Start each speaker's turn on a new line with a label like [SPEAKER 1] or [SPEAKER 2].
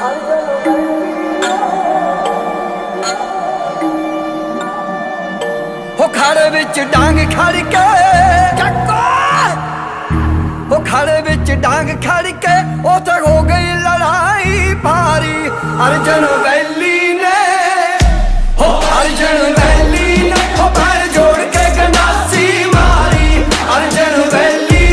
[SPEAKER 1] ਹੋ ਖਾੜੇ ਵਿੱਚ ਡਾਂਗ ਖੜ ਕੇ ਚੱਕੋ। ਹੋ ਖਾੜੇ ਵਿੱਚ ਡਾਂਗ ਖੜ ਕੇ ਉਥੇ ਹੋ ਗਈ ਲੜਾਈ, ਭਾਰੀ ਅਰਜਨ